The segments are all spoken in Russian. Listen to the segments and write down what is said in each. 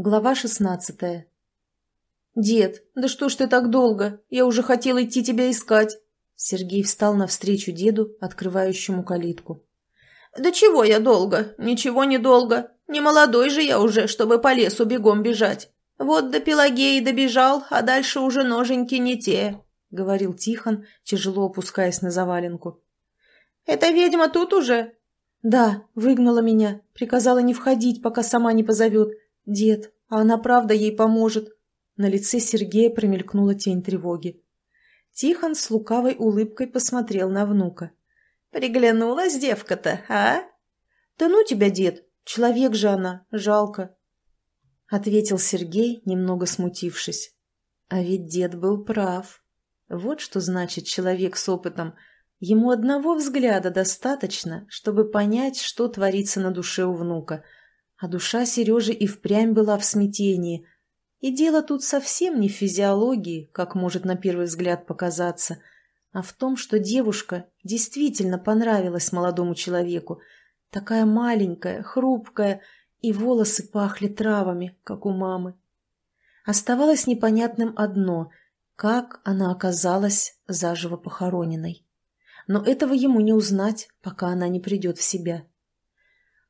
Глава шестнадцатая. «Дед, да что ж ты так долго? Я уже хотел идти тебя искать!» Сергей встал навстречу деду, открывающему калитку. «Да чего я долго? Ничего не долго. Не молодой же я уже, чтобы по лесу бегом бежать. Вот до Пелагеи добежал, а дальше уже ноженьки не те», — говорил Тихон, тяжело опускаясь на заваленку. «Эта ведьма тут уже?» «Да, выгнала меня, приказала не входить, пока сама не позовет. Дед, а она правда ей поможет?» На лице Сергея промелькнула тень тревоги. Тихон с лукавой улыбкой посмотрел на внука. «Приглянулась девка-то, а?» «Да ну тебя, дед, человек же она, жалко», — ответил Сергей, немного смутившись. А ведь дед был прав. Вот что значит человек с опытом — Ему одного взгляда достаточно, чтобы понять, что творится на душе у внука. А душа Сережи и впрямь была в смятении. И дело тут совсем не в физиологии, как может на первый взгляд показаться, а в том, что девушка действительно понравилась молодому человеку. Такая маленькая, хрупкая, и волосы пахли травами, как у мамы. Оставалось непонятным одно — как она оказалась заживо похороненной но этого ему не узнать, пока она не придет в себя.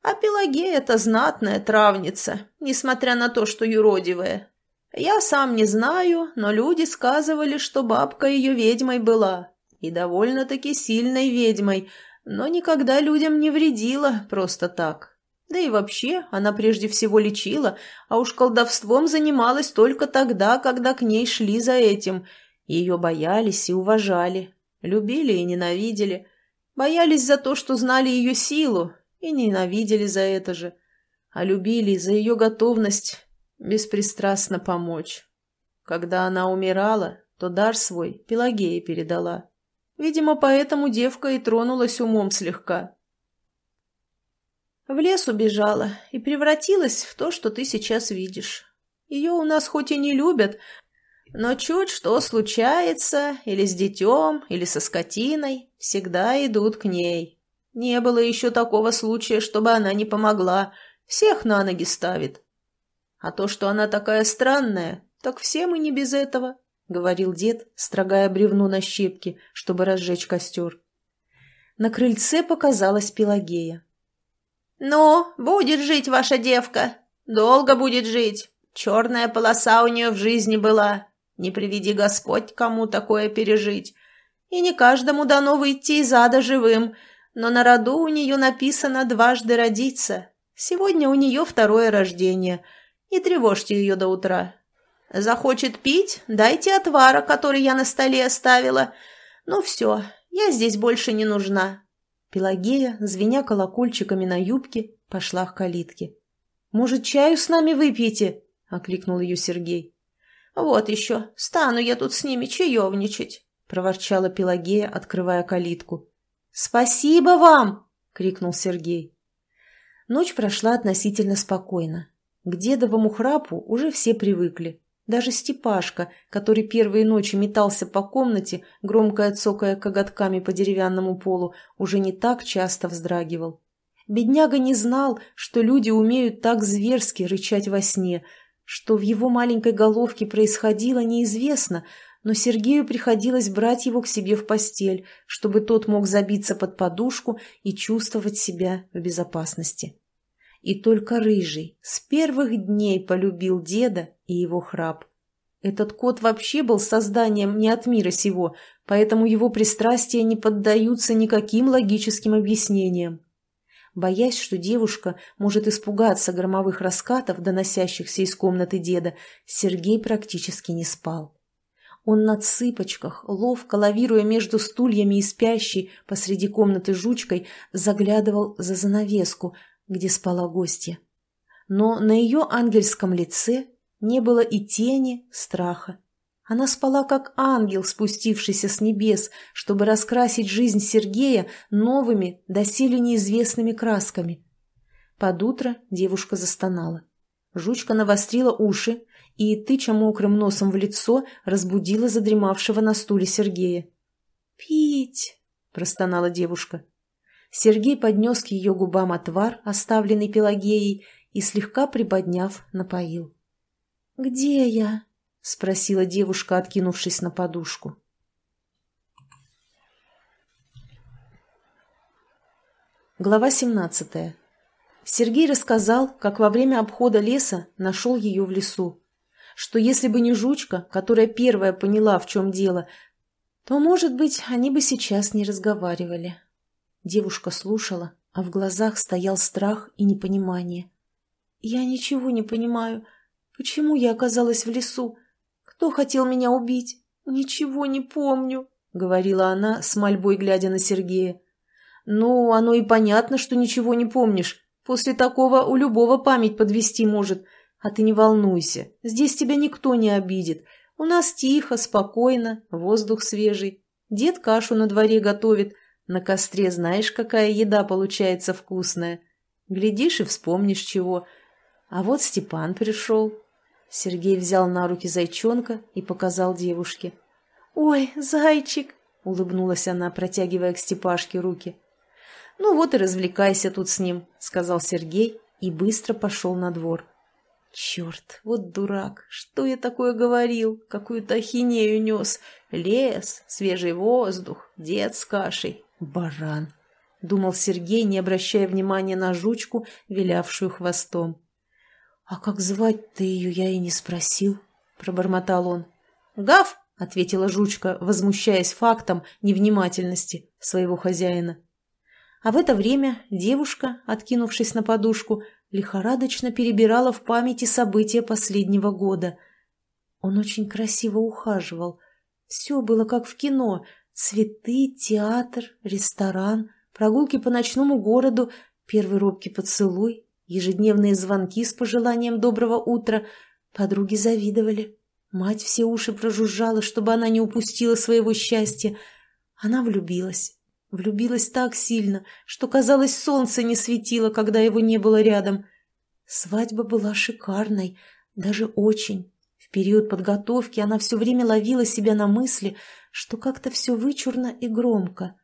А Пелагея-то знатная травница, несмотря на то, что юродивая. Я сам не знаю, но люди сказывали, что бабка ее ведьмой была, и довольно-таки сильной ведьмой, но никогда людям не вредила просто так. Да и вообще, она прежде всего лечила, а уж колдовством занималась только тогда, когда к ней шли за этим. Ее боялись и уважали, Любили и ненавидели. Боялись за то, что знали ее силу, и ненавидели за это же. А любили за ее готовность беспристрастно помочь. Когда она умирала, то дар свой Пелагея передала. Видимо, поэтому девка и тронулась умом слегка. В лес убежала и превратилась в то, что ты сейчас видишь. Ее у нас хоть и не любят, но чуть что случается, или с детем, или со скотиной, всегда идут к ней. Не было еще такого случая, чтобы она не помогла, всех на ноги ставит. А то, что она такая странная, так все мы не без этого, — говорил дед, строгая бревну на щепки, чтобы разжечь костер. На крыльце показалась Пелагея. «Ну, будет жить ваша девка, долго будет жить. Черная полоса у нее в жизни была, не приведи Господь кому такое пережить. И не каждому дано выйти из ада живым, но на роду у нее написано дважды родиться. Сегодня у нее второе рождение. Не тревожьте ее до утра. Захочет пить? Дайте отвара, который я на столе оставила. Ну все, я здесь больше не нужна». Пелагея, звеня колокольчиками на юбке, пошла к калитке. «Может, чаю с нами выпьете?» — окликнул ее Сергей. «Вот еще, стану я тут с ними чаевничать», — проворчала Пелагея, открывая калитку. «Спасибо вам!» — крикнул Сергей. Ночь прошла относительно спокойно. К дедовому храпу уже все привыкли. Даже Степашка, который первые ночи метался по комнате, громко цокая коготками по деревянному полу, уже не так часто вздрагивал. Бедняга не знал, что люди умеют так зверски рычать во сне, что в его маленькой головке происходило, неизвестно, но Сергею приходилось брать его к себе в постель, чтобы тот мог забиться под подушку и чувствовать себя в безопасности. И только Рыжий с первых дней полюбил деда и его храп. Этот кот вообще был созданием не от мира сего, поэтому его пристрастия не поддаются никаким логическим объяснениям. Боясь, что девушка может испугаться громовых раскатов, доносящихся из комнаты деда, Сергей практически не спал. Он на цыпочках, ловко лавируя между стульями и спящей посреди комнаты жучкой, заглядывал за занавеску, где спала гостья. Но на ее ангельском лице не было и тени страха. Она спала как ангел, спустившийся с небес, чтобы раскрасить жизнь Сергея новыми, доселе неизвестными красками. Под утро девушка застонала. Жучка навострила уши и, тыча мокрым носом в лицо, разбудила задремавшего на стуле Сергея. «Пить!» – простонала девушка. Сергей поднес к ее губам отвар, оставленный Пелагеей, и, слегка приподняв, напоил. «Где я?» — спросила девушка, откинувшись на подушку. Глава 17. Сергей рассказал, как во время обхода леса нашел ее в лесу. Что если бы не жучка, которая первая поняла, в чем дело, то, может быть, они бы сейчас не разговаривали. Девушка слушала, а в глазах стоял страх и непонимание. «Я ничего не понимаю. Почему я оказалась в лесу? Кто хотел меня убить? Ничего не помню», — говорила она, с мольбой глядя на Сергея. «Ну, оно и понятно, что ничего не помнишь. После такого у любого память подвести может. А ты не волнуйся, здесь тебя никто не обидит. У нас тихо, спокойно, воздух свежий. Дед кашу на дворе готовит. На костре знаешь, какая еда получается вкусная. Глядишь и вспомнишь чего. А вот Степан пришел». Сергей взял на руки зайчонка и показал девушке. «Ой, зайчик!» — улыбнулась она, протягивая к Степашке руки. «Ну вот и развлекайся тут с ним», — сказал Сергей и быстро пошел на двор. «Черт, вот дурак! Что я такое говорил? Какую-то ахинею нес! Лес, свежий воздух, дед с кашей, баран!» — думал Сергей, не обращая внимания на жучку, вилявшую хвостом. «А как звать-то ее я и не спросил», — пробормотал он. «Гав!» — ответила жучка, возмущаясь фактом невнимательности своего хозяина. А в это время девушка, откинувшись на подушку, лихорадочно перебирала в памяти события последнего года. Он очень красиво ухаживал. Все было как в кино. Цветы, театр, ресторан, прогулки по ночному городу, первый робкий поцелуй, ежедневные звонки с пожеланием доброго утра. Подруги завидовали. Мать все уши прожужжала, чтобы она не упустила своего счастья. Она влюбилась. Влюбилась так сильно, что, казалось, солнце не светило, когда его не было рядом. Свадьба была шикарной, даже очень. В период подготовки она все время ловила себя на мысли, что как-то все вычурно и громко.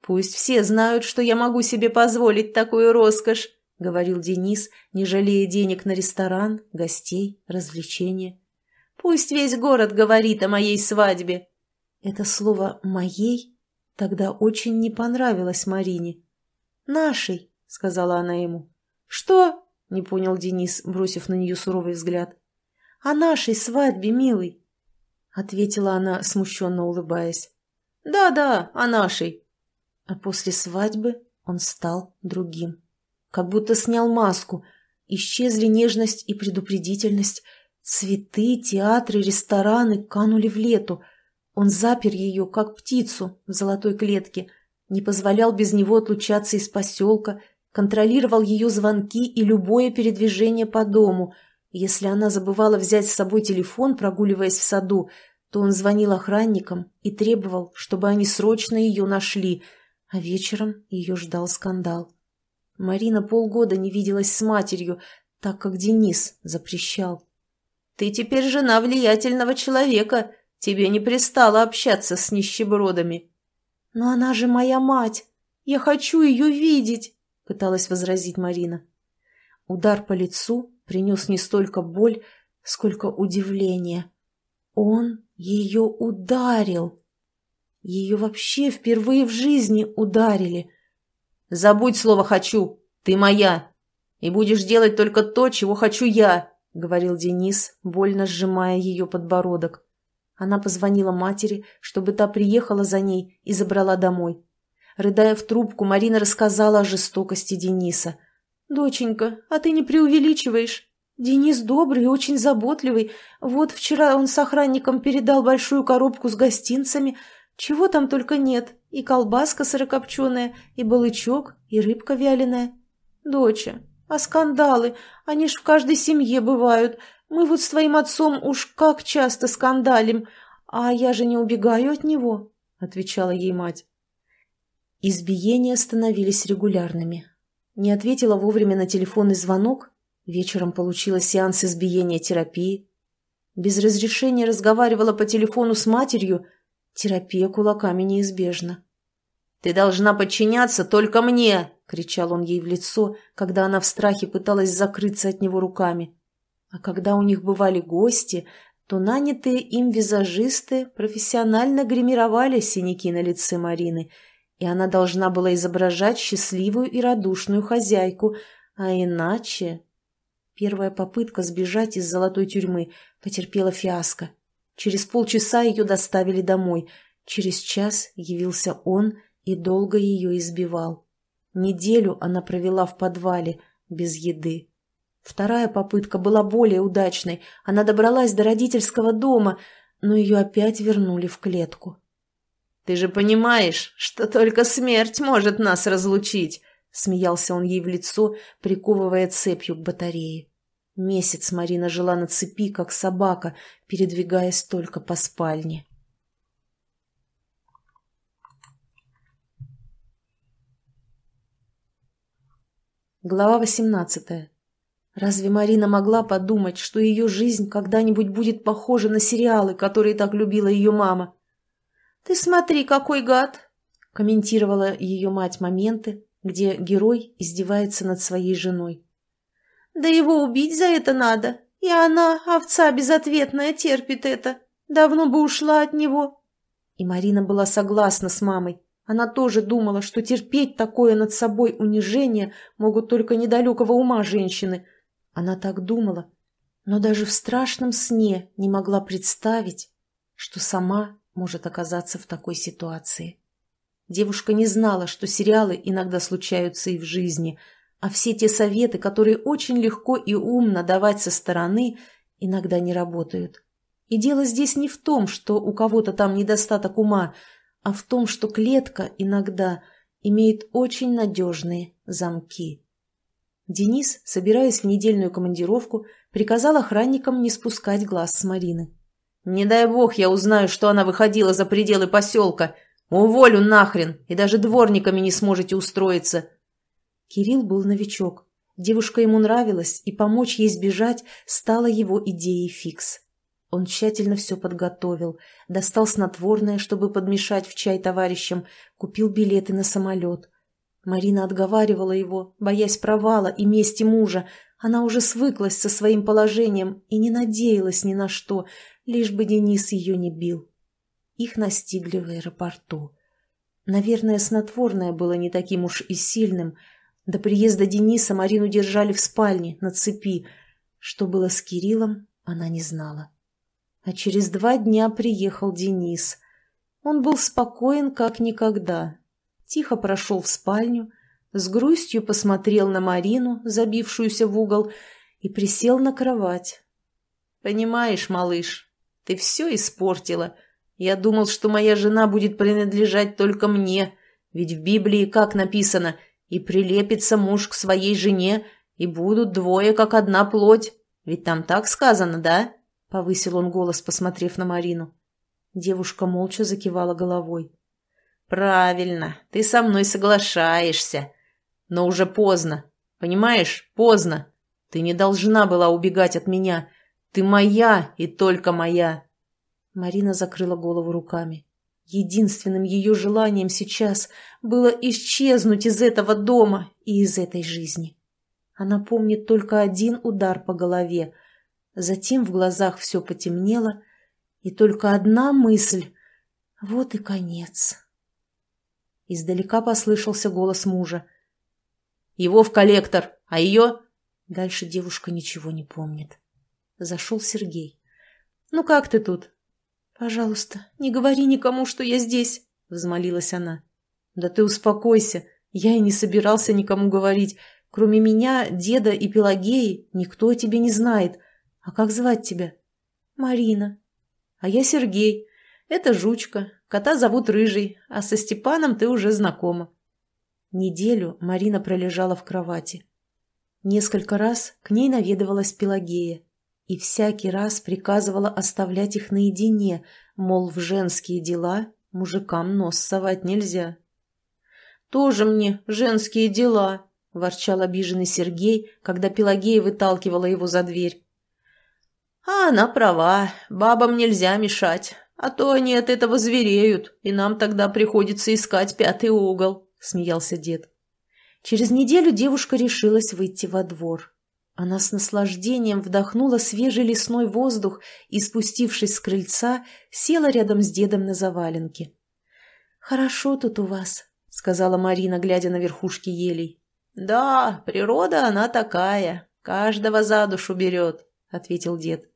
«Пусть все знают, что я могу себе позволить такую роскошь», — говорил Денис, не жалея денег на ресторан, гостей, развлечения. «Пусть весь город говорит о моей свадьбе». Это слово «моей» Тогда очень не понравилось Марине. «Нашей», — сказала она ему. «Что?» — не понял Денис, бросив на нее суровый взгляд. «О нашей свадьбе, милый», — ответила она, смущенно улыбаясь. «Да-да, о нашей». А после свадьбы он стал другим. Как будто снял маску. Исчезли нежность и предупредительность. Цветы, театры, рестораны канули в лету — он запер ее, как птицу, в золотой клетке, не позволял без него отлучаться из поселка, контролировал ее звонки и любое передвижение по дому. Если она забывала взять с собой телефон, прогуливаясь в саду, то он звонил охранникам и требовал, чтобы они срочно ее нашли, а вечером ее ждал скандал. Марина полгода не виделась с матерью, так как Денис запрещал. «Ты теперь жена влиятельного человека», Тебе не пристало общаться с нищебродами. Но она же моя мать. Я хочу ее видеть, пыталась возразить Марина. Удар по лицу принес не столько боль, сколько удивление. Он ее ударил. Ее вообще впервые в жизни ударили. «Забудь слово «хочу». Ты моя. И будешь делать только то, чего хочу я», — говорил Денис, больно сжимая ее подбородок. Она позвонила матери, чтобы та приехала за ней и забрала домой. Рыдая в трубку, Марина рассказала о жестокости Дениса. «Доченька, а ты не преувеличиваешь? Денис добрый и очень заботливый. Вот вчера он с охранником передал большую коробку с гостинцами. Чего там только нет. И колбаска сырокопченая, и балычок, и рыбка вяленая. Доча, а скандалы, они ж в каждой семье бывают. Мы вот с твоим отцом уж как часто скандалим, а я же не убегаю от него», — отвечала ей мать. Избиения становились регулярными. Не ответила вовремя на телефонный звонок, вечером получила сеанс избиения терапии. Без разрешения разговаривала по телефону с матерью, терапия кулаками неизбежна. «Ты должна подчиняться только мне!» — кричал он ей в лицо, когда она в страхе пыталась закрыться от него руками. А когда у них бывали гости, то нанятые им визажисты профессионально гримировали синяки на лице Марины, и она должна была изображать счастливую и радушную хозяйку, а иначе... Первая попытка сбежать из золотой тюрьмы потерпела фиаско. Через полчаса ее доставили домой. Через час явился он и долго ее избивал. Неделю она провела в подвале, без еды. Вторая попытка была более удачной. Она добралась до родительского дома, но ее опять вернули в клетку. «Ты же понимаешь, что только смерть может нас разлучить!» Смеялся он ей в лицо, приковывая цепью к батарее. Месяц Марина жила на цепи, как собака, передвигаясь только по спальне. Глава восемнадцатая. Разве Марина могла подумать, что ее жизнь когда-нибудь будет похожа на сериалы, которые так любила ее мама? «Ты смотри, какой гад!» – комментировала ее мать моменты, где герой издевается над своей женой. «Да его убить за это надо, и она, овца безответная, терпит это. Давно бы ушла от него». И Марина была согласна с мамой. Она тоже думала, что терпеть такое над собой унижение могут только недалекого ума женщины – она так думала, но даже в страшном сне не могла представить, что сама может оказаться в такой ситуации. Девушка не знала, что сериалы иногда случаются и в жизни, а все те советы, которые очень легко и умно давать со стороны, иногда не работают. И дело здесь не в том, что у кого-то там недостаток ума, а в том, что клетка иногда имеет очень надежные замки. Денис, собираясь в недельную командировку, приказал охранникам не спускать глаз с Марины. «Не дай бог я узнаю, что она выходила за пределы поселка. Уволю нахрен, и даже дворниками не сможете устроиться». Кирилл был новичок. Девушка ему нравилась, и помочь ей сбежать стала его идеей фикс. Он тщательно все подготовил, достал снотворное, чтобы подмешать в чай товарищам, купил билеты на самолет – Марина отговаривала его, боясь провала и мести мужа. Она уже свыклась со своим положением и не надеялась ни на что, лишь бы Денис ее не бил. Их настигли в аэропорту. Наверное, снотворное было не таким уж и сильным. До приезда Дениса Марину держали в спальне, на цепи. Что было с Кириллом, она не знала. А через два дня приехал Денис. Он был спокоен, как никогда, тихо прошел в спальню, с грустью посмотрел на Марину, забившуюся в угол, и присел на кровать. «Понимаешь, малыш, ты все испортила. Я думал, что моя жена будет принадлежать только мне, ведь в Библии как написано, и прилепится муж к своей жене, и будут двое, как одна плоть. Ведь там так сказано, да?» — повысил он голос, посмотрев на Марину. Девушка молча закивала головой. «Правильно, ты со мной соглашаешься. Но уже поздно. Понимаешь, поздно. Ты не должна была убегать от меня. Ты моя и только моя». Марина закрыла голову руками. Единственным ее желанием сейчас было исчезнуть из этого дома и из этой жизни. Она помнит только один удар по голове. Затем в глазах все потемнело, и только одна мысль — вот и конец. Издалека послышался голос мужа. «Его в коллектор, а ее...» Дальше девушка ничего не помнит. Зашел Сергей. «Ну как ты тут?» «Пожалуйста, не говори никому, что я здесь», — взмолилась она. «Да ты успокойся. Я и не собирался никому говорить. Кроме меня, деда и Пелагеи, никто о тебе не знает. А как звать тебя?» «Марина». «А я Сергей. Это Жучка. Кота зовут Рыжий, а со Степаном ты уже знакома. Неделю Марина пролежала в кровати. Несколько раз к ней наведывалась Пелагея и всякий раз приказывала оставлять их наедине, мол, в женские дела мужикам нос совать нельзя. «Тоже мне женские дела», – ворчал обиженный Сергей, когда Пелагея выталкивала его за дверь. «А она права, бабам нельзя мешать. А то они от этого звереют, и нам тогда приходится искать пятый угол», — смеялся дед. Через неделю девушка решилась выйти во двор. Она с наслаждением вдохнула свежий лесной воздух и, спустившись с крыльца, села рядом с дедом на заваленке. «Хорошо тут у вас», — сказала Марина, глядя на верхушки елей. «Да, природа она такая, каждого за душу берет», — ответил дед.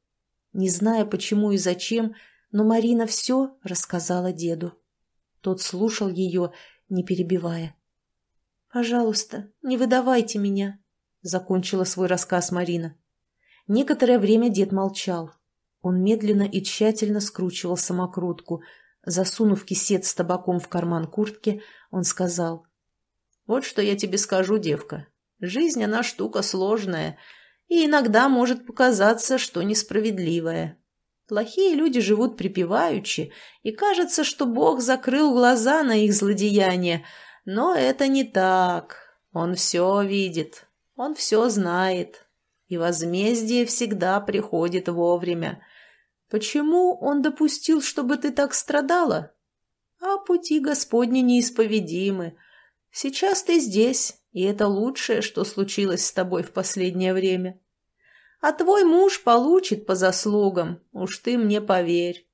Не зная, почему и зачем, но Марина все рассказала деду. Тот слушал ее, не перебивая. «Пожалуйста, не выдавайте меня», — закончила свой рассказ Марина. Некоторое время дед молчал. Он медленно и тщательно скручивал самокрутку — Засунув кисет с табаком в карман куртки, он сказал. «Вот что я тебе скажу, девка. Жизнь, она штука сложная, и иногда может показаться, что несправедливая. Плохие люди живут припеваючи, и кажется, что Бог закрыл глаза на их злодеяния, но это не так. Он все видит, он все знает, и возмездие всегда приходит вовремя. Почему он допустил, чтобы ты так страдала? А пути Господни неисповедимы. Сейчас ты здесь, и это лучшее, что случилось с тобой в последнее время. А твой муж получит по заслугам, уж ты мне поверь.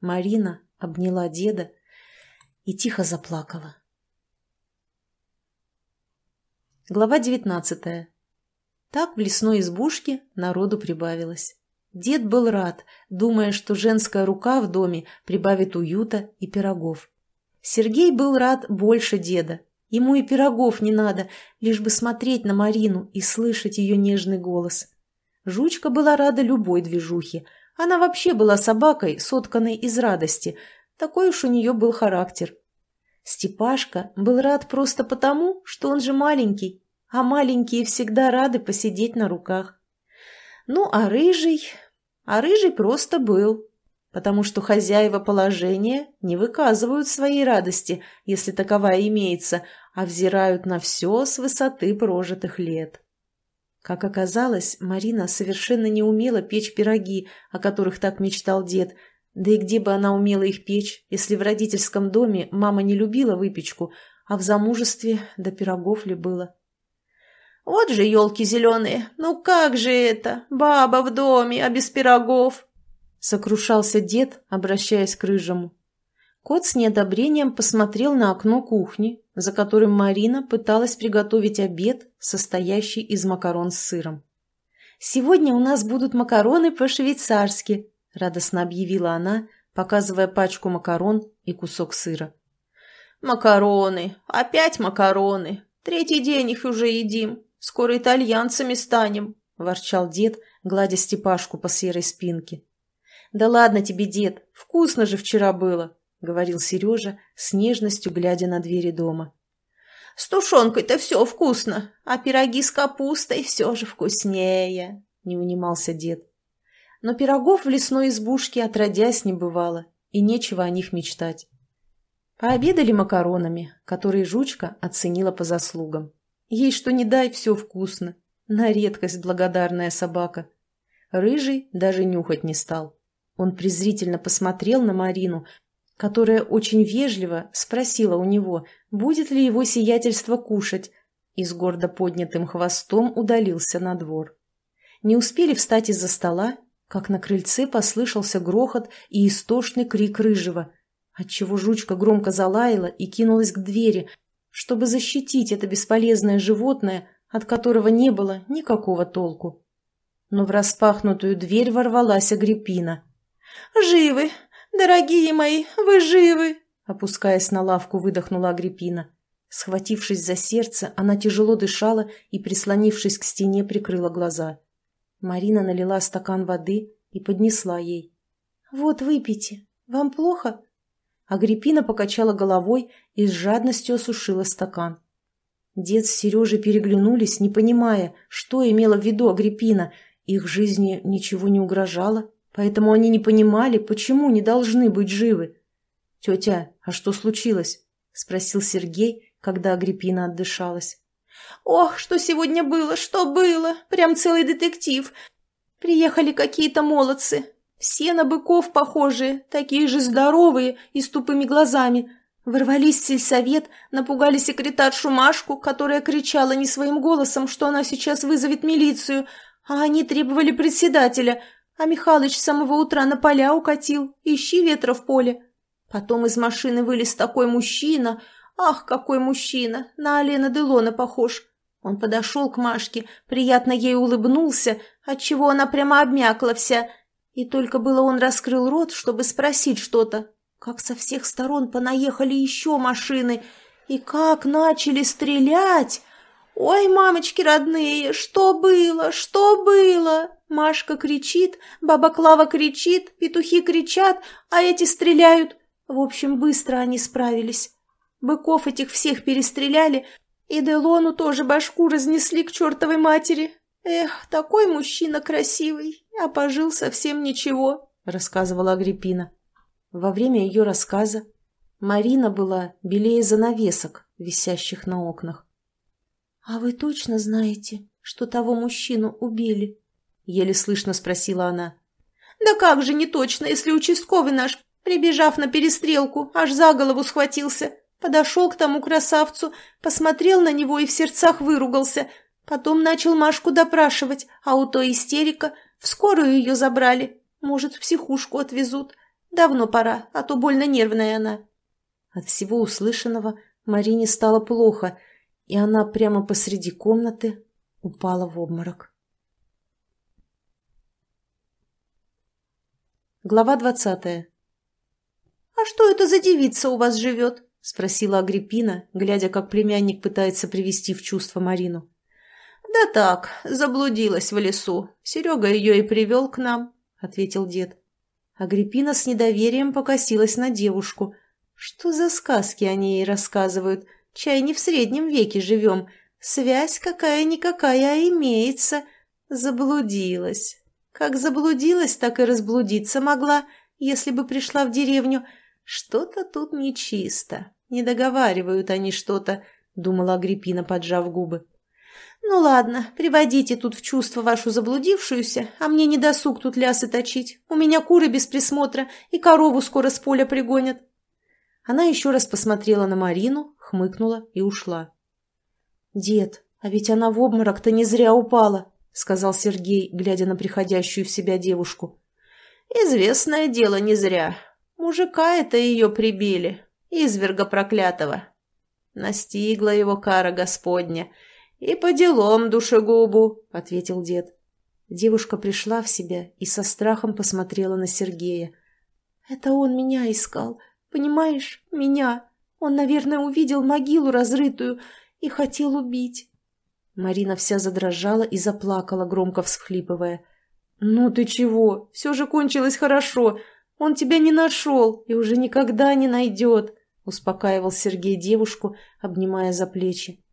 Марина обняла деда и тихо заплакала. Глава девятнадцатая. Так в лесной избушке народу прибавилось. Дед был рад, думая, что женская рука в доме прибавит уюта и пирогов. Сергей был рад больше деда. Ему и пирогов не надо, лишь бы смотреть на Марину и слышать ее нежный голос. Жучка была рада любой движухе. Она вообще была собакой, сотканной из радости. Такой уж у нее был характер. Степашка был рад просто потому, что он же маленький, а маленькие всегда рады посидеть на руках. Ну, а рыжий... А рыжий просто был, потому что хозяева положения не выказывают своей радости, если таковая имеется, а взирают на все с высоты прожитых лет. Как оказалось, Марина совершенно не умела печь пироги, о которых так мечтал дед, да и где бы она умела их печь, если в родительском доме мама не любила выпечку, а в замужестве до пирогов ли было? Вот же елки зеленые, ну как же это, баба в доме, а без пирогов? Сокрушался дед, обращаясь к рыжему. Кот с неодобрением посмотрел на окно кухни, за которым Марина пыталась приготовить обед, состоящий из макарон с сыром. «Сегодня у нас будут макароны по-швейцарски», — радостно объявила она, показывая пачку макарон и кусок сыра. «Макароны! Опять макароны! Третий день их уже едим!» Скоро итальянцами станем, — ворчал дед, гладя Степашку по серой спинке. — Да ладно тебе, дед, вкусно же вчера было, — говорил Сережа, с нежностью глядя на двери дома. — С тушенкой-то все вкусно, а пироги с капустой все же вкуснее, — не унимался дед. Но пирогов в лесной избушке отродясь не бывало, и нечего о них мечтать. Пообедали макаронами, которые жучка оценила по заслугам. Ей что не дай, все вкусно. На редкость благодарная собака. Рыжий даже нюхать не стал. Он презрительно посмотрел на Марину, которая очень вежливо спросила у него, будет ли его сиятельство кушать, и с гордо поднятым хвостом удалился на двор. Не успели встать из-за стола, как на крыльце послышался грохот и истошный крик рыжего, отчего жучка громко залаяла и кинулась к двери, чтобы защитить это бесполезное животное, от которого не было никакого толку. Но в распахнутую дверь ворвалась Агриппина. «Живы! Дорогие мои, вы живы!» Опускаясь на лавку, выдохнула Агриппина. Схватившись за сердце, она тяжело дышала и, прислонившись к стене, прикрыла глаза. Марина налила стакан воды и поднесла ей. «Вот, выпейте. Вам плохо?» Агриппина покачала головой и с жадностью осушила стакан. Дед с Сережей переглянулись, не понимая, что имела в виду Агриппина. Их жизни ничего не угрожало, поэтому они не понимали, почему не должны быть живы. «Тетя, а что случилось?» — спросил Сергей, когда Агриппина отдышалась. «Ох, что сегодня было, что было! Прям целый детектив! Приехали какие-то молодцы, все на быков похожие, такие же здоровые и с тупыми глазами. Ворвались в сельсовет, напугали секретаршу Машку, которая кричала не своим голосом, что она сейчас вызовет милицию, а они требовали председателя, а Михалыч с самого утра на поля укатил, ищи ветра в поле. Потом из машины вылез такой мужчина, ах, какой мужчина, на Алена Делона похож. Он подошел к Машке, приятно ей улыбнулся, отчего она прямо обмякла вся, и только было он раскрыл рот, чтобы спросить что-то, как со всех сторон понаехали еще машины, и как начали стрелять. «Ой, мамочки родные, что было, что было?» Машка кричит, баба Клава кричит, петухи кричат, а эти стреляют. В общем, быстро они справились. Быков этих всех перестреляли, и Делону тоже башку разнесли к чертовой матери. Эх, такой мужчина красивый, а пожил совсем ничего, рассказывала Агриппина. Во время ее рассказа Марина была белее занавесок, висящих на окнах. «А вы точно знаете, что того мужчину убили?» — еле слышно спросила она. «Да как же не точно, если участковый наш, прибежав на перестрелку, аж за голову схватился, подошел к тому красавцу, посмотрел на него и в сердцах выругался, потом начал Машку допрашивать, а у той истерика, в скорую ее забрали, может, в психушку отвезут». Давно пора, а то больно нервная она. От всего услышанного Марине стало плохо, и она прямо посреди комнаты упала в обморок. Глава двадцатая. «А что это за девица у вас живет?» — спросила Агриппина, глядя, как племянник пытается привести в чувство Марину. «Да так, заблудилась в лесу. Серега ее и привел к нам», — ответил дед. Агриппина с недоверием покосилась на девушку. Что за сказки они ей рассказывают? Чай не в среднем веке живем. Связь какая-никакая, имеется. Заблудилась. Как заблудилась, так и разблудиться могла, если бы пришла в деревню. Что-то тут нечисто. Не договаривают они что-то, думала Агриппина, поджав губы. «Ну ладно, приводите тут в чувство вашу заблудившуюся, а мне не досуг тут лясы точить. У меня куры без присмотра, и корову скоро с поля пригонят». Она еще раз посмотрела на Марину, хмыкнула и ушла. «Дед, а ведь она в обморок-то не зря упала», — сказал Сергей, глядя на приходящую в себя девушку. «Известное дело не зря. Мужика это ее прибили, изверга проклятого. Настигла его кара Господня» «И по делам душегубу», — ответил дед. Девушка пришла в себя и со страхом посмотрела на Сергея. «Это он меня искал, понимаешь, меня. Он, наверное, увидел могилу разрытую и хотел убить». Марина вся задрожала и заплакала, громко всхлипывая. «Ну ты чего? Все же кончилось хорошо. Он тебя не нашел и уже никогда не найдет», — успокаивал Сергей девушку, обнимая за плечи.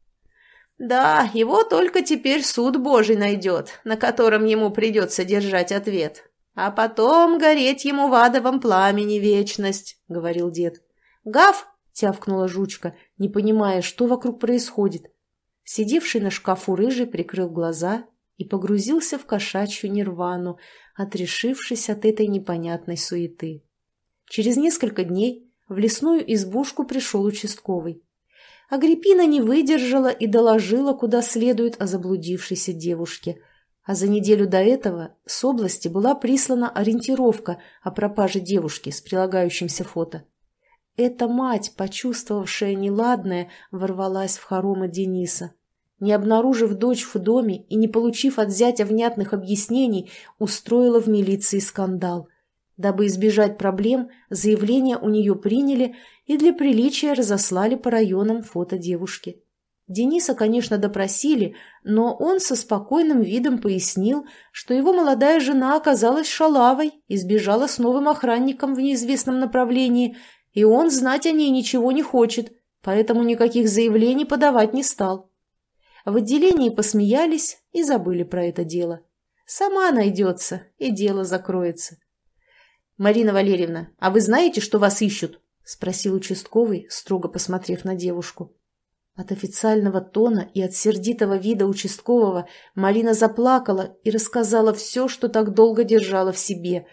Да, его только теперь суд Божий найдет, на котором ему придется держать ответ. А потом гореть ему в адовом пламени вечность, — говорил дед. «Гав!» — тявкнула жучка, не понимая, что вокруг происходит. Сидевший на шкафу рыжий прикрыл глаза и погрузился в кошачью нирвану, отрешившись от этой непонятной суеты. Через несколько дней в лесную избушку пришел участковый. Агриппина не выдержала и доложила куда следует о заблудившейся девушке. А за неделю до этого с области была прислана ориентировка о пропаже девушки с прилагающимся фото. Эта мать, почувствовавшая неладное, ворвалась в хоромы Дениса. Не обнаружив дочь в доме и не получив от зятя внятных объяснений, устроила в милиции скандал. Дабы избежать проблем, заявление у нее приняли и для приличия разослали по районам фото девушки. Дениса, конечно, допросили, но он со спокойным видом пояснил, что его молодая жена оказалась шалавой и сбежала с новым охранником в неизвестном направлении, и он знать о ней ничего не хочет, поэтому никаких заявлений подавать не стал. В отделении посмеялись и забыли про это дело. Сама найдется, и дело закроется. «Марина Валерьевна, а вы знаете, что вас ищут?» — спросил участковый, строго посмотрев на девушку. От официального тона и от сердитого вида участкового Марина заплакала и рассказала все, что так долго держала в себе.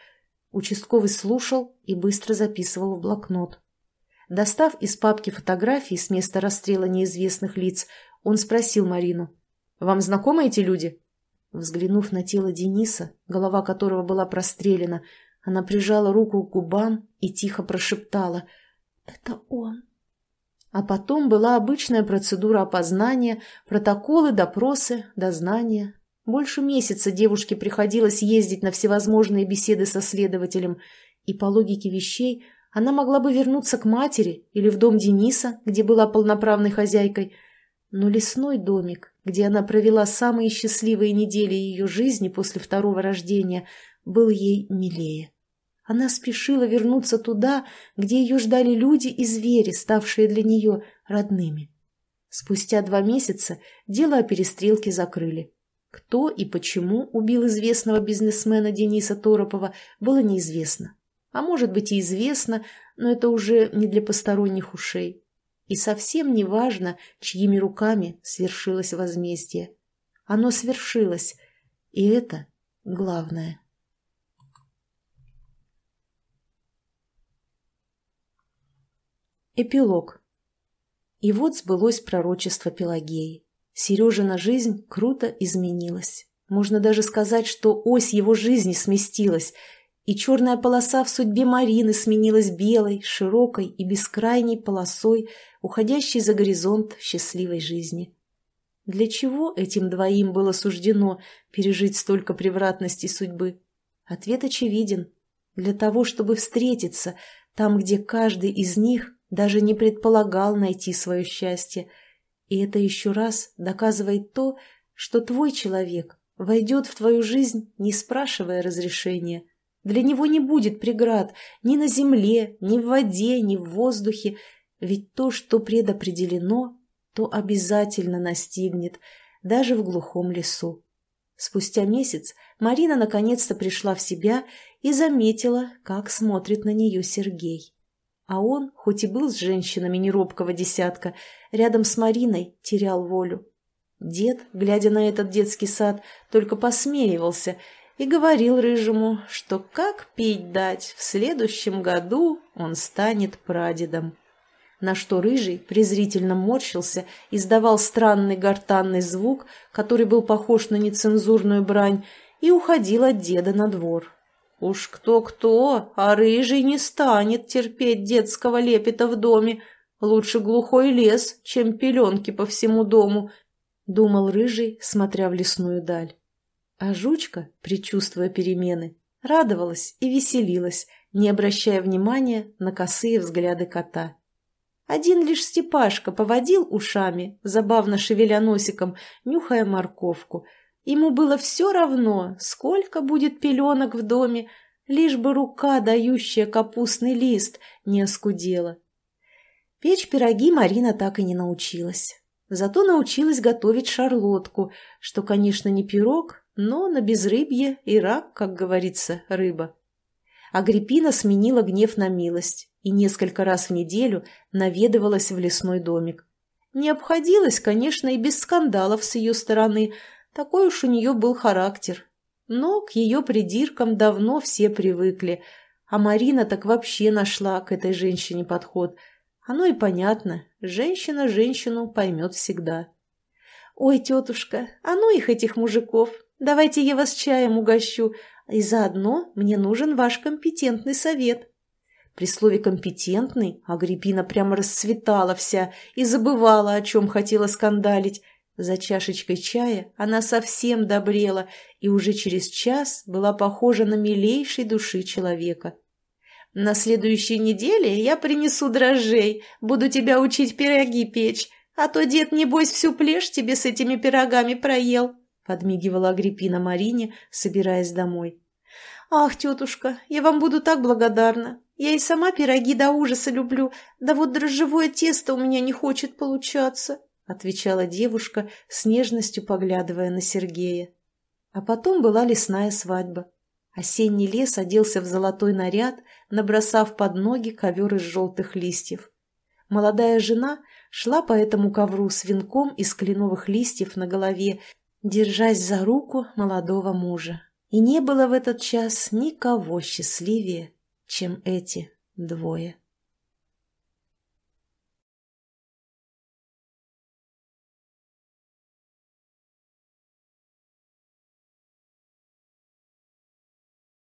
Участковый слушал и быстро записывал в блокнот. Достав из папки фотографии с места расстрела неизвестных лиц, он спросил Марину. «Вам знакомы эти люди?» Взглянув на тело Дениса, голова которого была прострелена, она прижала руку к губам и тихо прошептала «Это он». А потом была обычная процедура опознания, протоколы, допросы, дознания. Больше месяца девушке приходилось ездить на всевозможные беседы со следователем, и по логике вещей она могла бы вернуться к матери или в дом Дениса, где была полноправной хозяйкой, но лесной домик, где она провела самые счастливые недели ее жизни после второго рождения, был ей милее. Она спешила вернуться туда, где ее ждали люди и звери, ставшие для нее родными. Спустя два месяца дело о перестрелке закрыли. Кто и почему убил известного бизнесмена Дениса Торопова, было неизвестно. А может быть и известно, но это уже не для посторонних ушей. И совсем не важно, чьими руками свершилось возмездие. Оно свершилось, и это главное. Эпилог. И вот сбылось пророчество Пелагеи. Сережина жизнь круто изменилась. Можно даже сказать, что ось его жизни сместилась, и черная полоса в судьбе Марины сменилась белой, широкой и бескрайней полосой, уходящей за горизонт счастливой жизни. Для чего этим двоим было суждено пережить столько превратностей судьбы? Ответ очевиден. Для того, чтобы встретиться там, где каждый из них даже не предполагал найти свое счастье. И это еще раз доказывает то, что твой человек войдет в твою жизнь, не спрашивая разрешения. Для него не будет преград ни на земле, ни в воде, ни в воздухе, ведь то, что предопределено, то обязательно настигнет, даже в глухом лесу. Спустя месяц Марина наконец-то пришла в себя и заметила, как смотрит на нее Сергей. А он, хоть и был с женщинами неробкого десятка, рядом с Мариной терял волю. Дед, глядя на этот детский сад, только посмеивался и говорил Рыжему, что как пить дать, в следующем году он станет прадедом. На что Рыжий презрительно морщился, издавал странный гортанный звук, который был похож на нецензурную брань, и уходил от деда на двор. Уж кто-кто, а рыжий не станет терпеть детского лепета в доме. Лучше глухой лес, чем пеленки по всему дому, — думал рыжий, смотря в лесную даль. А жучка, предчувствуя перемены, радовалась и веселилась, не обращая внимания на косые взгляды кота. Один лишь Степашка поводил ушами, забавно шевеля носиком, нюхая морковку — Ему было все равно, сколько будет пеленок в доме, лишь бы рука, дающая капустный лист, не оскудела. Печь пироги Марина так и не научилась. Зато научилась готовить шарлотку, что, конечно, не пирог, но на безрыбье и рак, как говорится, рыба. Агриппина сменила гнев на милость и несколько раз в неделю наведывалась в лесной домик. Не обходилась, конечно, и без скандалов с ее стороны – такой уж у нее был характер. Но к ее придиркам давно все привыкли, а Марина так вообще нашла к этой женщине подход. Оно и понятно, женщина женщину поймет всегда. «Ой, тетушка, а ну их, этих мужиков! Давайте я вас чаем угощу, и заодно мне нужен ваш компетентный совет». При слове «компетентный» Агриппина прямо расцветала вся и забывала, о чем хотела скандалить, за чашечкой чая она совсем добрела и уже через час была похожа на милейшей души человека. «На следующей неделе я принесу дрожжей, буду тебя учить пироги печь, а то дед, небось, всю плешь тебе с этими пирогами проел», подмигивала Агриппина Марине, собираясь домой. «Ах, тетушка, я вам буду так благодарна. Я и сама пироги до ужаса люблю, да вот дрожжевое тесто у меня не хочет получаться», — отвечала девушка, с нежностью поглядывая на Сергея. А потом была лесная свадьба. Осенний лес оделся в золотой наряд, набросав под ноги ковер из желтых листьев. Молодая жена шла по этому ковру с венком из кленовых листьев на голове, держась за руку молодого мужа. И не было в этот час никого счастливее, чем эти двое.